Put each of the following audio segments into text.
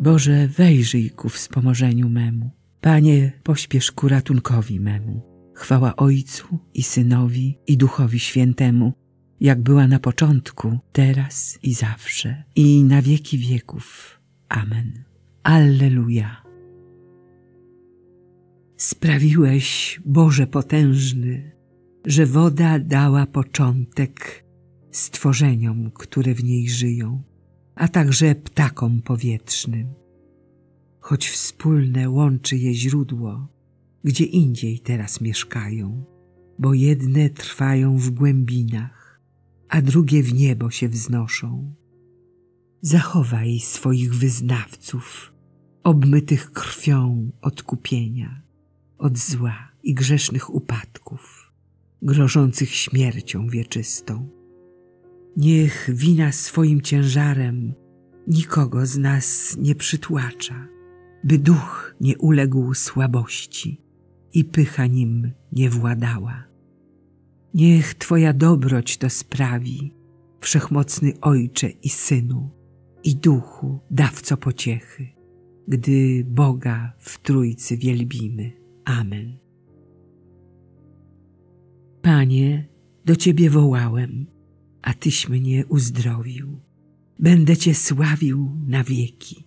Boże, wejrzyj ku wspomożeniu memu. Panie, pośpiesz ku ratunkowi memu. Chwała Ojcu i Synowi i Duchowi Świętemu, jak była na początku, teraz i zawsze, i na wieki wieków. Amen. Alleluja. Sprawiłeś, Boże potężny, że woda dała początek stworzeniom, które w niej żyją, a także ptakom powietrznym. Choć wspólne łączy je źródło, gdzie indziej teraz mieszkają, bo jedne trwają w głębinach, a drugie w niebo się wznoszą. Zachowaj swoich wyznawców, obmytych krwią odkupienia, od zła i grzesznych upadków, grożących śmiercią wieczystą. Niech wina swoim ciężarem nikogo z nas nie przytłacza, by duch nie uległ słabości i pycha nim nie władała. Niech Twoja dobroć to sprawi, wszechmocny Ojcze i Synu, i Duchu, dawco pociechy, gdy Boga w Trójcy wielbimy. Amen. Panie, do Ciebie wołałem, a Tyś mnie uzdrowił. Będę Cię sławił na wieki.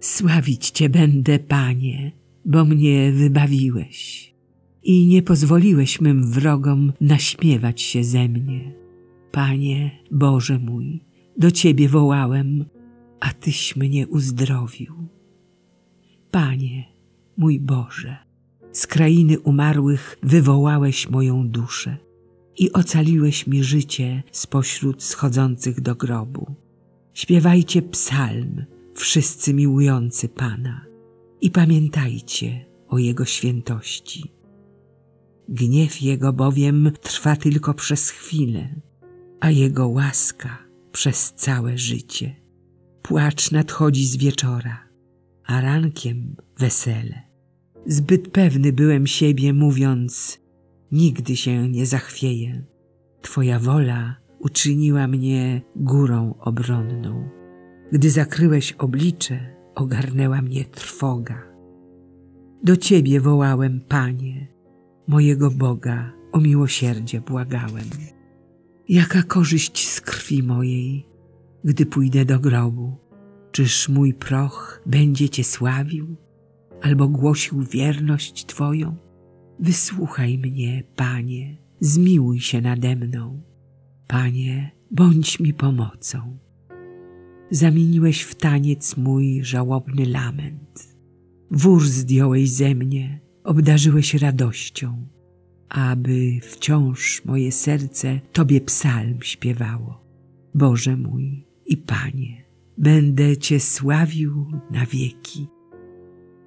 Sławić Cię będę, Panie, bo mnie wybawiłeś i nie pozwoliłeś mym wrogom naśmiewać się ze mnie. Panie, Boże mój, do Ciebie wołałem, a Tyś mnie uzdrowił. Panie, mój Boże, z krainy umarłych wywołałeś moją duszę i ocaliłeś mi życie spośród schodzących do grobu. Śpiewajcie psalm, wszyscy miłujący Pana, i pamiętajcie o Jego świętości. Gniew Jego bowiem trwa tylko przez chwilę, a Jego łaska przez całe życie. Płacz nadchodzi z wieczora, a rankiem wesele. Zbyt pewny byłem siebie, mówiąc, nigdy się nie zachwieję. Twoja wola uczyniła mnie górą obronną. Gdy zakryłeś oblicze, ogarnęła mnie trwoga. Do Ciebie wołałem, Panie, mojego Boga, o miłosierdzie błagałem. Jaka korzyść z krwi mojej, gdy pójdę do grobu? Czyż mój proch będzie Cię sławił, albo głosił wierność Twoją? Wysłuchaj mnie, Panie, zmiłuj się nade mną. Panie, bądź mi pomocą. Zamieniłeś w taniec mój żałobny lament. Wór zdjąłeś ze mnie, obdarzyłeś radością, aby wciąż moje serce Tobie psalm śpiewało. Boże mój i Panie, będę Cię sławił na wieki.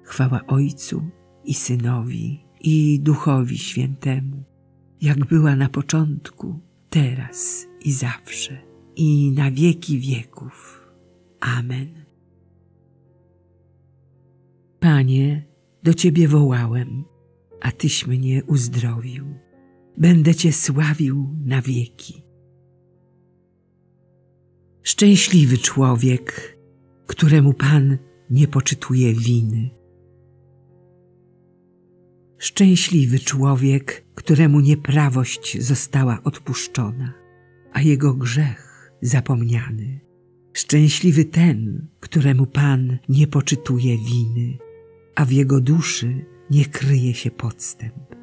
Chwała Ojcu i Synowi i Duchowi Świętemu, jak była na początku, teraz i zawsze, i na wieki wieków. Amen. Panie, do Ciebie wołałem, a Tyś mnie uzdrowił. Będę Cię sławił na wieki. Szczęśliwy człowiek, któremu Pan nie poczytuje winy. Szczęśliwy człowiek, któremu nieprawość została odpuszczona, a jego grzech zapomniany. Szczęśliwy ten, któremu Pan nie poczytuje winy, a w jego duszy nie kryje się podstęp.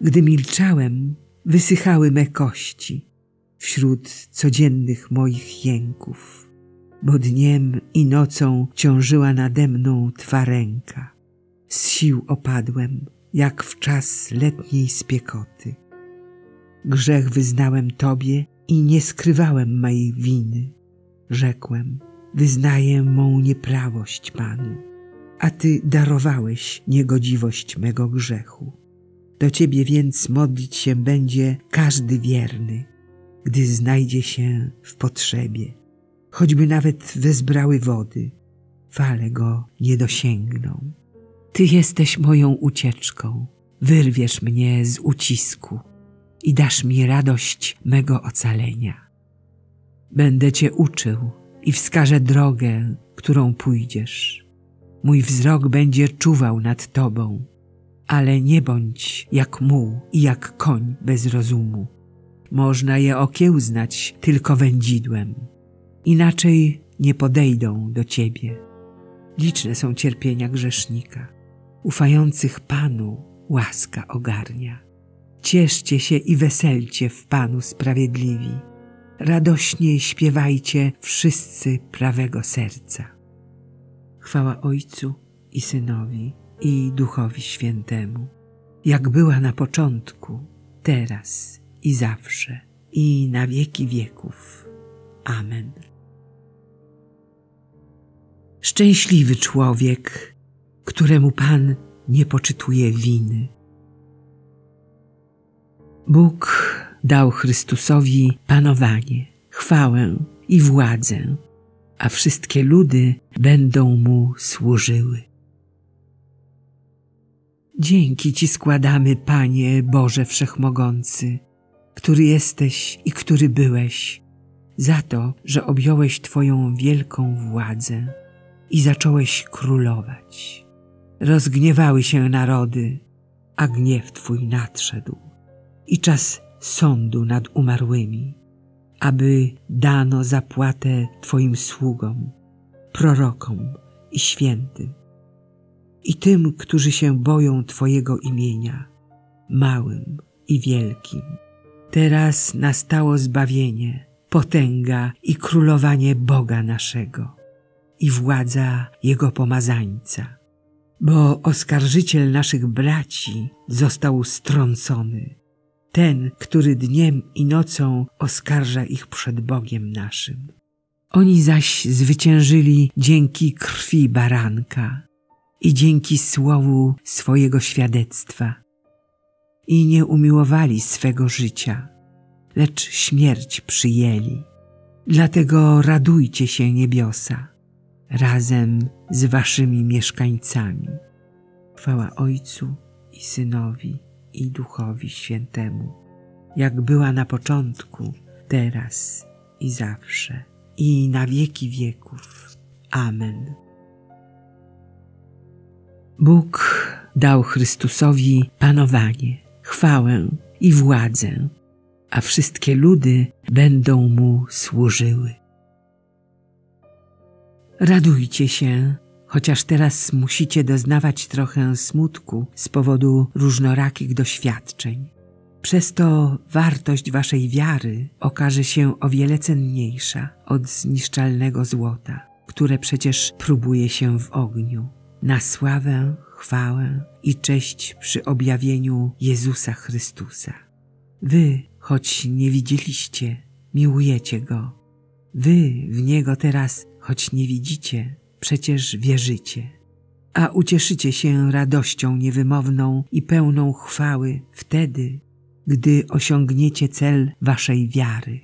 Gdy milczałem, wysychały me kości wśród codziennych moich jęków, bo dniem i nocą ciążyła nade mną Twa ręka. Z sił opadłem, jak w czas letniej spiekoty. Grzech wyznałem Tobie i nie skrywałem mej winy. Rzekłem, wyznaję mą nieprawość Panu, a Ty darowałeś niegodziwość mego grzechu. Do Ciebie więc modlić się będzie każdy wierny, gdy znajdzie się w potrzebie. Choćby nawet wezbrały wody, fale go nie dosięgną. Ty jesteś moją ucieczką, wyrwiesz mnie z ucisku i dasz mi radość mego ocalenia. Będę Cię uczył i wskaże drogę, którą pójdziesz. Mój wzrok będzie czuwał nad tobą, ale nie bądź jak muł i jak koń bez rozumu. Można je okiełznać tylko wędzidłem, inaczej nie podejdą do ciebie. Liczne są cierpienia grzesznika, ufających Panu łaska ogarnia. Cieszcie się i weselcie w Panu sprawiedliwi. Radośnie śpiewajcie wszyscy prawego serca. Chwała Ojcu i Synowi i Duchowi Świętemu, jak była na początku, teraz i zawsze, i na wieki wieków. Amen. Szczęśliwy człowiek, któremu Pan nie poczytuje winy. Bóg dał Chrystusowi panowanie, chwałę i władzę, a wszystkie ludy będą mu służyły. Dzięki Ci składamy, Panie Boże Wszechmogący, który jesteś i który byłeś, za to, że objąłeś Twoją wielką władzę i zacząłeś królować. Rozgniewały się narody, a gniew Twój nadszedł. I czas sądu nad umarłymi, aby dano zapłatę Twoim sługom, prorokom i świętym. I tym, którzy się boją Twojego imienia, małym i wielkim. Teraz nastało zbawienie, potęga i królowanie Boga naszego i władza Jego pomazańca, bo oskarżyciel naszych braci został strącony, ten, który dniem i nocą oskarża ich przed Bogiem naszym. Oni zaś zwyciężyli dzięki krwi baranka i dzięki słowu swojego świadectwa i nie umiłowali swego życia, lecz śmierć przyjęli. Dlatego radujcie się niebiosa razem z waszymi mieszkańcami. Chwała Ojcu i Synowi i Duchowi Świętemu, jak była na początku, teraz i zawsze, i na wieki wieków. Amen. Bóg dał Chrystusowi panowanie, chwałę i władzę, a wszystkie ludy będą mu służyły. Radujcie się, chociaż teraz musicie doznawać trochę smutku z powodu różnorakich doświadczeń. Przez to wartość waszej wiary okaże się o wiele cenniejsza od zniszczalnego złota, które przecież próbuje się w ogniu. Na sławę, chwałę i cześć przy objawieniu Jezusa Chrystusa. Wy, choć nie widzieliście, miłujecie Go. Wy w Niego teraz choć nie widzicie, przecież wierzycie, a ucieszycie się radością niewymowną i pełną chwały wtedy, gdy osiągniecie cel waszej wiary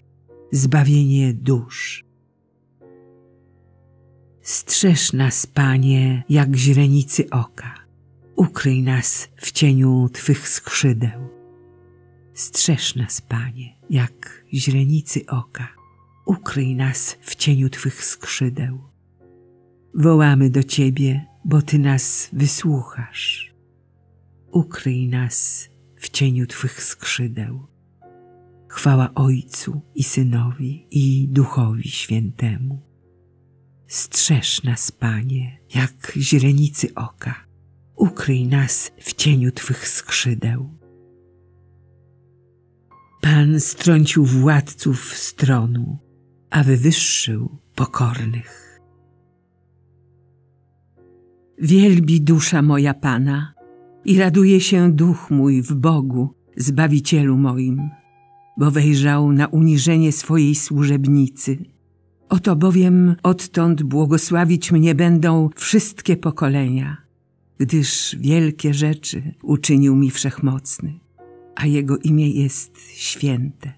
zbawienie dusz. Strzeż nas, Panie, jak źrenicy oka. Ukryj nas w cieniu Twych skrzydeł. Strzeż nas, Panie, jak źrenicy oka ukryj nas w cieniu Twych skrzydeł. Wołamy do Ciebie, bo Ty nas wysłuchasz. Ukryj nas w cieniu Twych skrzydeł. Chwała Ojcu i Synowi i Duchowi Świętemu. Strzeż nas, Panie, jak źrenicy oka. Ukryj nas w cieniu Twych skrzydeł. Pan strącił władców stronu, a wywyższył pokornych. Wielbi dusza moja Pana i raduje się duch mój w Bogu, Zbawicielu moim, bo wejrzał na uniżenie swojej służebnicy. Oto bowiem odtąd błogosławić mnie będą wszystkie pokolenia, gdyż wielkie rzeczy uczynił mi Wszechmocny, a Jego imię jest święte.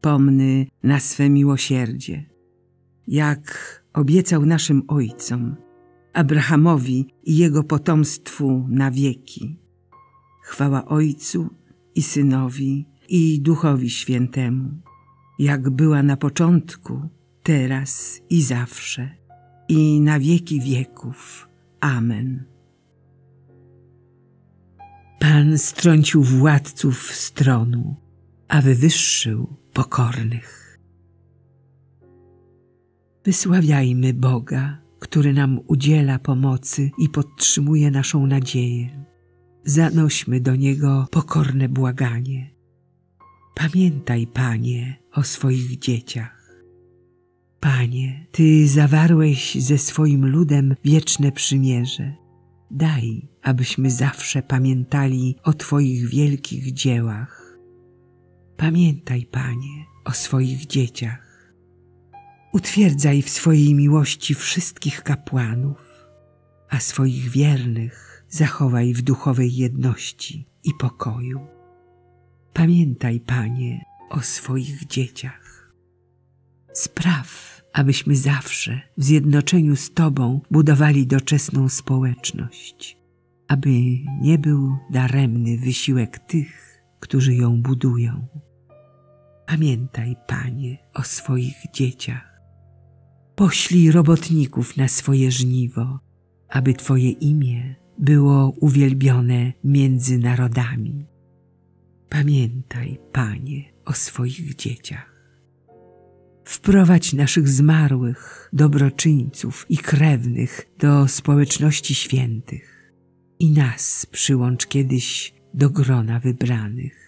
pomny na swe miłosierdzie. Jak obiecał naszym ojcom, Abrahamowi i jego potomstwu na wieki. Chwała Ojcu i Synowi i Duchowi Świętemu, jak była na początku, teraz i zawsze, i na wieki wieków. Amen. Pan strącił władców stronu, a wywyższył pokornych. Wysławiajmy Boga, który nam udziela pomocy i podtrzymuje naszą nadzieję. Zanośmy do Niego pokorne błaganie. Pamiętaj, Panie, o swoich dzieciach. Panie, Ty zawarłeś ze swoim ludem wieczne przymierze. Daj, abyśmy zawsze pamiętali o Twoich wielkich dziełach. Pamiętaj, Panie, o swoich dzieciach. Utwierdzaj w swojej miłości wszystkich kapłanów, a swoich wiernych zachowaj w duchowej jedności i pokoju. Pamiętaj, Panie, o swoich dzieciach. Spraw, abyśmy zawsze w zjednoczeniu z Tobą budowali doczesną społeczność, aby nie był daremny wysiłek tych, którzy ją budują. Pamiętaj, Panie, o swoich dzieciach. Poślij robotników na swoje żniwo, aby Twoje imię było uwielbione między narodami. Pamiętaj, Panie, o swoich dzieciach. Wprowadź naszych zmarłych, dobroczyńców i krewnych do społeczności świętych i nas przyłącz kiedyś do grona wybranych.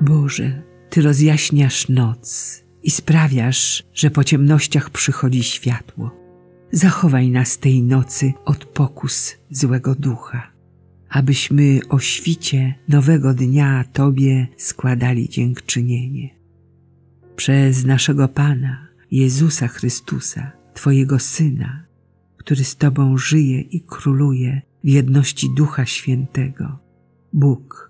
Boże, Ty rozjaśniasz noc i sprawiasz, że po ciemnościach przychodzi światło. Zachowaj nas tej nocy od pokus złego ducha abyśmy o świcie nowego dnia Tobie składali dziękczynienie. Przez naszego Pana, Jezusa Chrystusa, Twojego Syna, który z Tobą żyje i króluje w jedności Ducha Świętego, Bóg